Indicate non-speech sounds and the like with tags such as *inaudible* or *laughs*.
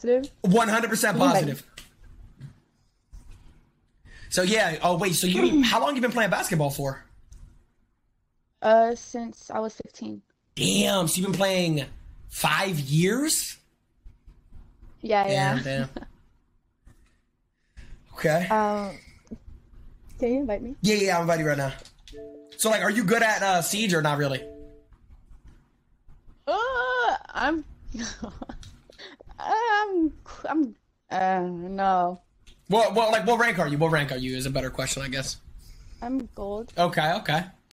positive? One hundred percent positive. So yeah. Oh wait. So you? *clears throat* how long you been playing basketball for? Uh, since I was 15. Damn. So you've been playing five years. Yeah, Damn. yeah. Damn. *laughs* Okay. Um, can you invite me? Yeah, yeah, I'm inviting you right now. So, like, are you good at uh, Siege or not really? Uh, I'm, *laughs* *laughs* I'm, uh, no, Well, well, like, what rank are you? What rank are you? Is a better question, I guess. I'm gold. Okay, okay.